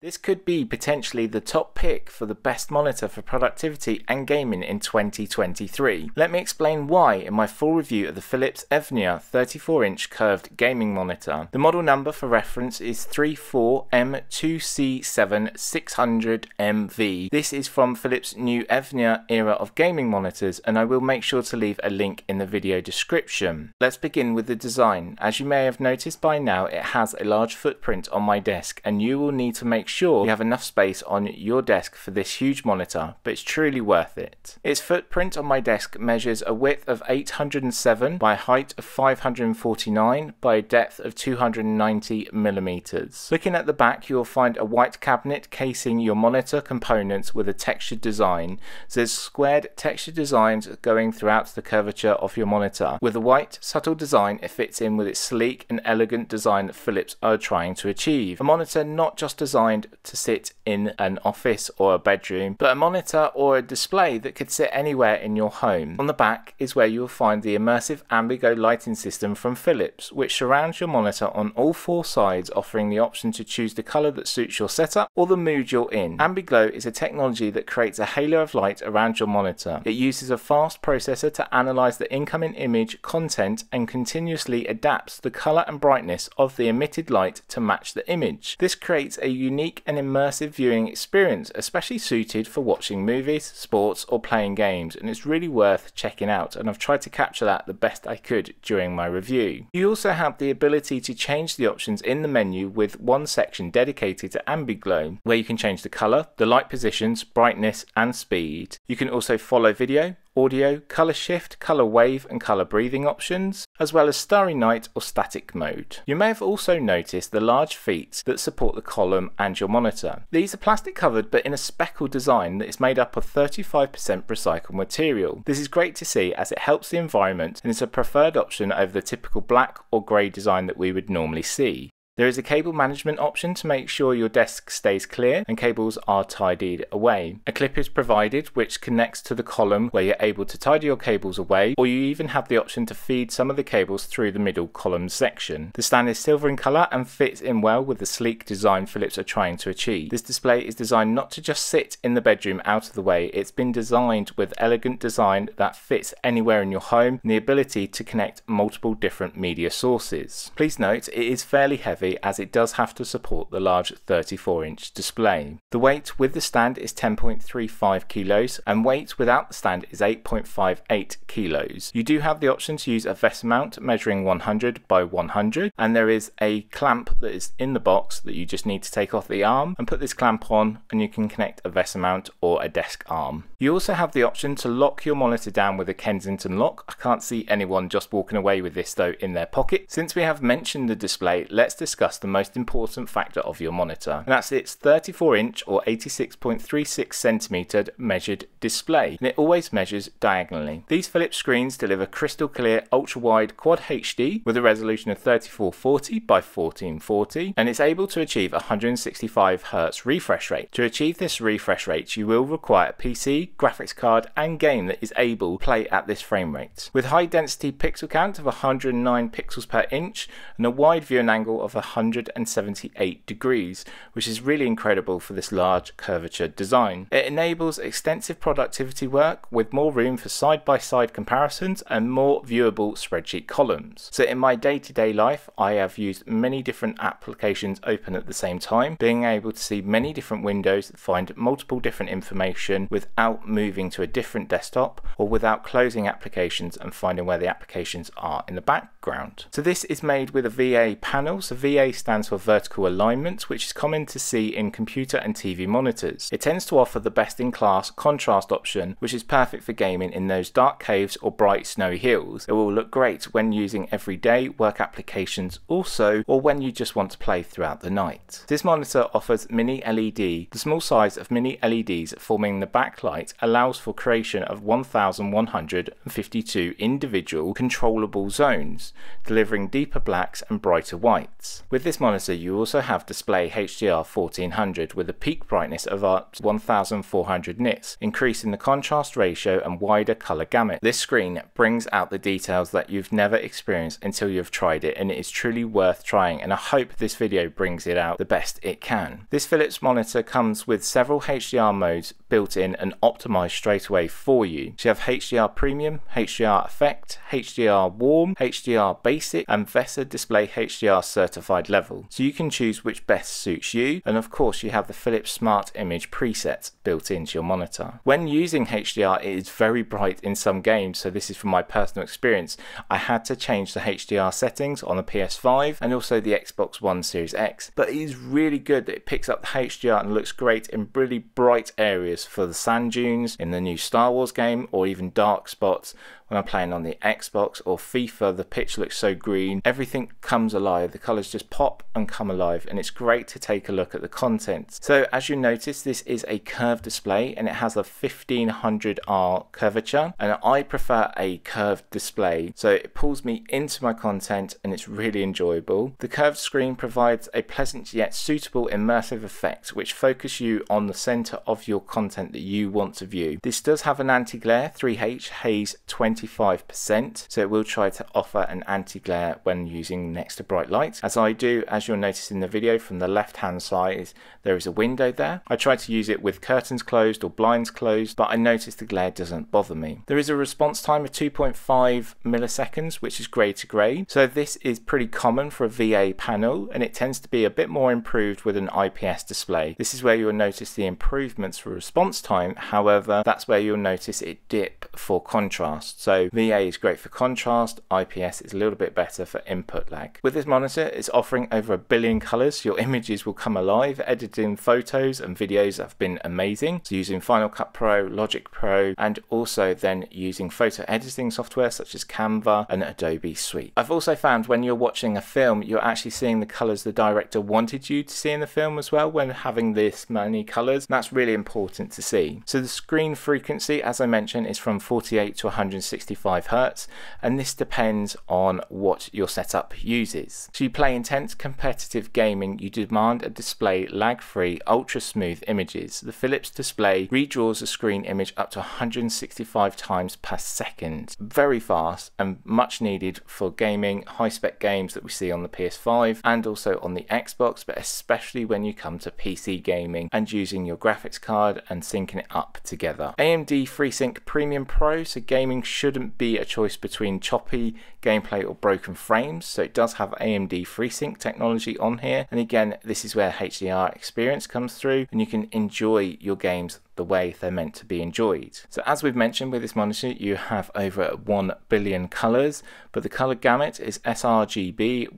This could be potentially the top pick for the best monitor for productivity and gaming in 2023. Let me explain why in my full review of the Philips Evnia 34-inch curved gaming monitor. The model number for reference is 34M2C7600MV. This is from Philips' new Evnia era of gaming monitors and I will make sure to leave a link in the video description. Let's begin with the design. As you may have noticed by now it has a large footprint on my desk and you will need to make make sure you have enough space on your desk for this huge monitor, but it's truly worth it. Its footprint on my desk measures a width of 807 by a height of 549 by a depth of 290 millimeters. Looking at the back, you'll find a white cabinet casing your monitor components with a textured design. So there's squared textured designs going throughout the curvature of your monitor. With a white, subtle design, it fits in with its sleek and elegant design that Philips are trying to achieve. A monitor not just designed designed to sit in an office or a bedroom, but a monitor or a display that could sit anywhere in your home. On the back is where you will find the immersive Ambiglow lighting system from Philips, which surrounds your monitor on all four sides, offering the option to choose the colour that suits your setup or the mood you're in. Ambiglow is a technology that creates a halo of light around your monitor. It uses a fast processor to analyse the incoming image content and continuously adapts the colour and brightness of the emitted light to match the image. This creates a unique unique and immersive viewing experience, especially suited for watching movies, sports, or playing games, and it's really worth checking out. And I've tried to capture that the best I could during my review. You also have the ability to change the options in the menu with one section dedicated to Ambiglow, where you can change the colour, the light positions, brightness, and speed. You can also follow video, audio, colour shift, colour wave and colour breathing options, as well as starry night or static mode. You may have also noticed the large feet that support the column and your monitor. These are plastic covered but in a speckled design that is made up of 35% recycled material. This is great to see as it helps the environment and is a preferred option over the typical black or grey design that we would normally see. There is a cable management option to make sure your desk stays clear and cables are tidied away. A clip is provided which connects to the column where you're able to tidy your cables away or you even have the option to feed some of the cables through the middle column section. The stand is silver in colour and fits in well with the sleek design Philips are trying to achieve. This display is designed not to just sit in the bedroom out of the way, it's been designed with elegant design that fits anywhere in your home and the ability to connect multiple different media sources. Please note it is fairly heavy as it does have to support the large 34 inch display. The weight with the stand is 10.35 kilos and weight without the stand is 8.58 kilos. You do have the option to use a VESA mount measuring 100 by 100 and there is a clamp that is in the box that you just need to take off the arm and put this clamp on and you can connect a VESA mount or a desk arm. You also have the option to lock your monitor down with a Kensington lock. I can't see anyone just walking away with this though in their pocket. Since we have mentioned the display, let's discuss discuss the most important factor of your monitor, and that's its 34 inch or 86.36 centimeter measured display, and it always measures diagonally. These Philips screens deliver crystal clear ultra wide quad HD with a resolution of 3440 by 1440, and it's able to achieve 165 Hz refresh rate. To achieve this refresh rate, you will require a PC, graphics card, and game that is able to play at this frame rate. With high density pixel count of 109 pixels per inch and a wide viewing angle of 178 degrees, which is really incredible for this large curvature design. It enables extensive productivity work with more room for side-by-side -side comparisons and more viewable spreadsheet columns. So in my day-to-day -day life, I have used many different applications open at the same time, being able to see many different windows that find multiple different information without moving to a different desktop or without closing applications and finding where the applications are in the background. So this is made with a VA panel, so VA VA stands for vertical alignment, which is common to see in computer and TV monitors. It tends to offer the best in class contrast option, which is perfect for gaming in those dark caves or bright snowy hills. It will look great when using everyday work applications also, or when you just want to play throughout the night. This monitor offers mini LED. The small size of mini LEDs forming the backlight allows for creation of 1152 individual controllable zones, delivering deeper blacks and brighter whites. With this monitor you also have display HDR 1400 with a peak brightness of up to 1400 nits, increasing the contrast ratio and wider colour gamut. This screen brings out the details that you've never experienced until you've tried it and it is truly worth trying and I hope this video brings it out the best it can. This Philips monitor comes with several HDR modes built in and optimized straight away for you. So you have HDR Premium, HDR Effect, HDR Warm, HDR Basic and VESA Display HDR certified level. So you can choose which best suits you and of course you have the Philips Smart Image presets built into your monitor. When using HDR it is very bright in some games so this is from my personal experience. I had to change the HDR settings on the PS5 and also the Xbox One Series X but it is really good that it picks up the HDR and looks great in really bright areas for the sand dunes in the new Star Wars game or even dark spots when I'm playing on the Xbox or FIFA, the pitch looks so green. Everything comes alive. The colours just pop and come alive, and it's great to take a look at the content. So, as you notice, this is a curved display and it has a 1500R curvature, and I prefer a curved display. So, it pulls me into my content and it's really enjoyable. The curved screen provides a pleasant yet suitable immersive effect which focus you on the center of your content that you want to view. This does have an anti-glare 3H Haze 25%, so it will try to offer an anti-glare when using next to bright light. As I do, as you'll notice in the video from the left hand side, is there is a window there. I try to use it with curtains closed or blinds closed, but I notice the glare doesn't bother me. There is a response time of 2.5 milliseconds, which is grey to grey, so this is pretty common for a VA panel, and it tends to be a bit more improved with an IPS display. This is where you'll notice the improvements for response time, however, that's where you'll notice it dip for contrast. So VA is great for contrast, IPS is a little bit better for input lag. With this monitor, it's offering over a billion colors. Your images will come alive. Editing photos and videos have been amazing. So using Final Cut Pro, Logic Pro, and also then using photo editing software such as Canva and Adobe Suite. I've also found when you're watching a film, you're actually seeing the colors the director wanted you to see in the film as well when having this many colors. That's really important to see. So the screen frequency, as I mentioned, is from 48 to 160 65 Hz, and this depends on what your setup uses. So you play intense competitive gaming, you demand a display lag-free, ultra-smooth images. The Philips display redraws a screen image up to 165 times per second. Very fast and much needed for gaming, high-spec games that we see on the PS5 and also on the Xbox, but especially when you come to PC gaming and using your graphics card and syncing it up together. AMD FreeSync Premium Pro, so gaming shouldn't be a choice between choppy gameplay or broken frames. So it does have AMD FreeSync technology on here. And again, this is where HDR experience comes through and you can enjoy your games the way they're meant to be enjoyed. So as we've mentioned with this monitor, you have over 1 billion colors, but the color gamut is sRGB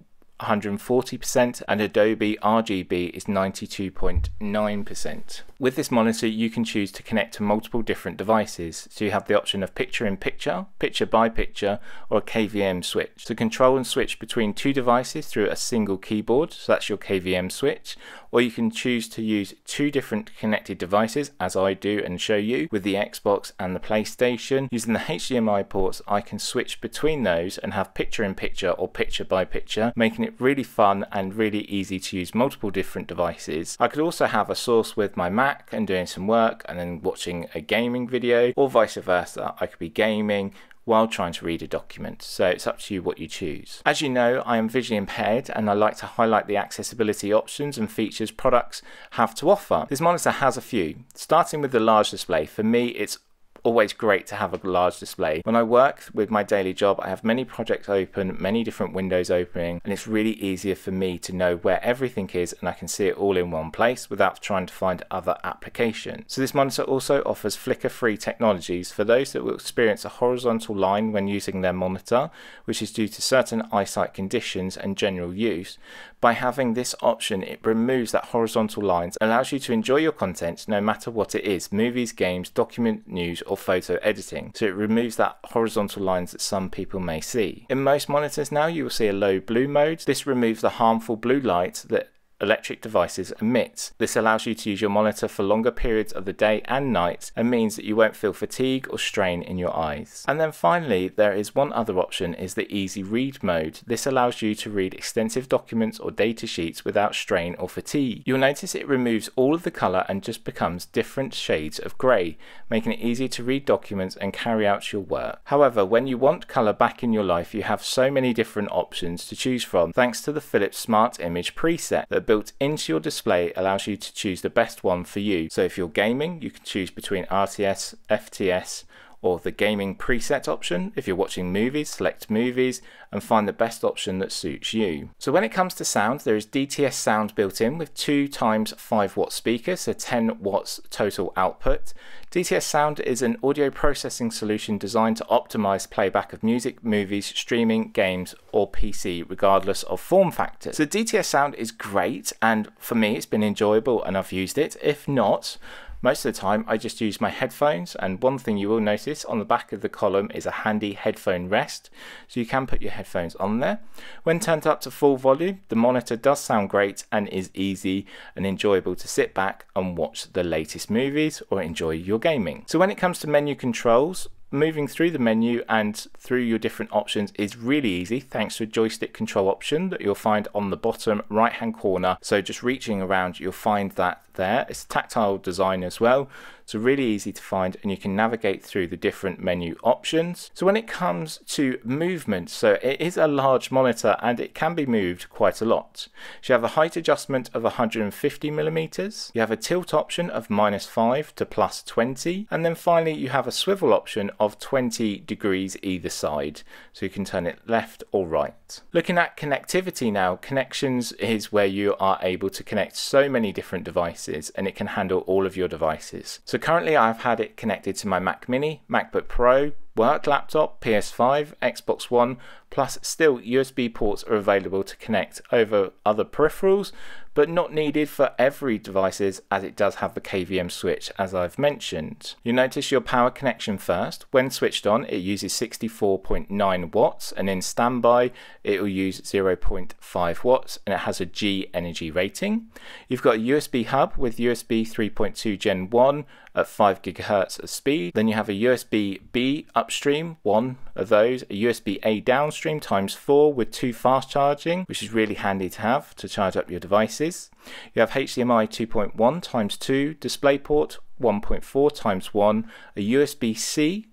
140% and Adobe RGB is 92.9%. With this monitor you can choose to connect to multiple different devices so you have the option of picture in picture, picture by picture or a KVM switch. To control and switch between two devices through a single keyboard, so that's your KVM switch, or you can choose to use two different connected devices as I do and show you with the Xbox and the PlayStation. Using the HDMI ports I can switch between those and have picture in picture or picture by picture making it really fun and really easy to use multiple different devices. I could also have a source with my Mac and doing some work and then watching a gaming video or vice versa. I could be gaming while trying to read a document. So it's up to you what you choose. As you know, I am visually impaired and I like to highlight the accessibility options and features products have to offer. This monitor has a few. Starting with the large display, for me it's always great to have a large display. When I work with my daily job, I have many projects open, many different windows opening, and it's really easier for me to know where everything is and I can see it all in one place without trying to find other applications. So this monitor also offers flicker-free technologies for those that will experience a horizontal line when using their monitor, which is due to certain eyesight conditions and general use. By having this option, it removes that horizontal lines, allows you to enjoy your content no matter what it is, movies, games, document, news, or photo editing. So it removes that horizontal lines that some people may see. In most monitors now, you will see a low blue mode. This removes the harmful blue light that electric devices emit. This allows you to use your monitor for longer periods of the day and night and means that you won't feel fatigue or strain in your eyes. And then finally, there is one other option is the easy read mode. This allows you to read extensive documents or data sheets without strain or fatigue. You'll notice it removes all of the color and just becomes different shades of gray, making it easier to read documents and carry out your work. However, when you want color back in your life, you have so many different options to choose from thanks to the Philips Smart Image preset that built into your display allows you to choose the best one for you. So if you're gaming, you can choose between RTS, FPS, or the gaming preset option. If you're watching movies, select movies and find the best option that suits you. So when it comes to sound, there is DTS sound built in with 2 times 5 watt speakers, so 10 watts total output. DTS Sound is an audio processing solution designed to optimize playback of music, movies, streaming, games, or PC, regardless of form factor. So DTS Sound is great, and for me, it's been enjoyable and I've used it. If not, most of the time I just use my headphones and one thing you will notice on the back of the column is a handy headphone rest so you can put your headphones on there. When turned up to full volume the monitor does sound great and is easy and enjoyable to sit back and watch the latest movies or enjoy your gaming. So when it comes to menu controls moving through the menu and through your different options is really easy thanks to a joystick control option that you'll find on the bottom right hand corner so just reaching around you'll find that there. It's tactile design as well, so really easy to find and you can navigate through the different menu options. So when it comes to movement, so it is a large monitor and it can be moved quite a lot. So you have a height adjustment of 150 millimeters, you have a tilt option of minus 5 to plus 20, and then finally you have a swivel option of 20 degrees either side, so you can turn it left or right. Looking at connectivity now, connections is where you are able to connect so many different devices devices and it can handle all of your devices. So currently I've had it connected to my Mac Mini, MacBook Pro, work laptop, PS5, Xbox One, plus still USB ports are available to connect over other peripherals, but not needed for every devices as it does have the KVM switch as I've mentioned. You notice your power connection first. When switched on it uses 64.9 watts and in standby it will use 0.5 watts and it has a G energy rating. You've got a USB hub with USB 3.2 Gen 1 at 5 gigahertz of speed. Then you have a USB B upstream, one of those, a USB A downstream times 4 with two fast charging, which is really handy to have to charge up your devices. You have HDMI 2.1 times 2 DisplayPort 1.4 times 1, a USB C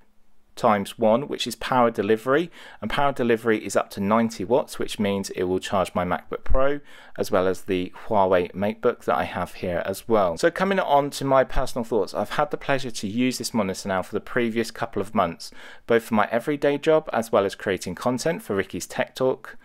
times 1 which is power delivery and power delivery is up to 90 watts which means it will charge my MacBook Pro as well as the Huawei MateBook that I have here as well. So coming on to my personal thoughts I've had the pleasure to use this monitor now for the previous couple of months both for my everyday job as well as creating content for Ricky's Tech Talk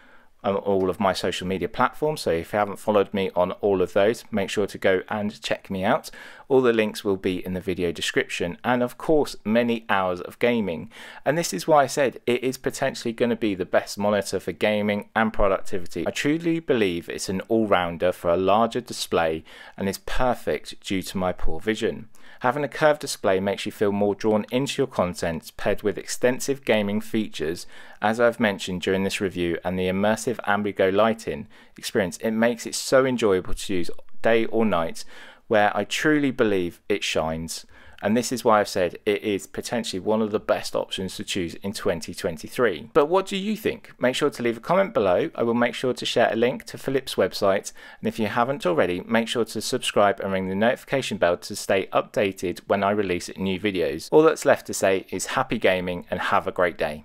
on all of my social media platforms. So if you haven't followed me on all of those, make sure to go and check me out. All the links will be in the video description. And of course, many hours of gaming. And this is why I said it is potentially going to be the best monitor for gaming and productivity. I truly believe it's an all-rounder for a larger display and is perfect due to my poor vision. Having a curved display makes you feel more drawn into your content paired with extensive gaming features as I've mentioned during this review and the immersive Ambiglow lighting experience, it makes it so enjoyable to use day or night where I truly believe it shines. And this is why I've said it is potentially one of the best options to choose in 2023. But what do you think? Make sure to leave a comment below. I will make sure to share a link to Philips website. And if you haven't already, make sure to subscribe and ring the notification bell to stay updated when I release new videos. All that's left to say is happy gaming and have a great day.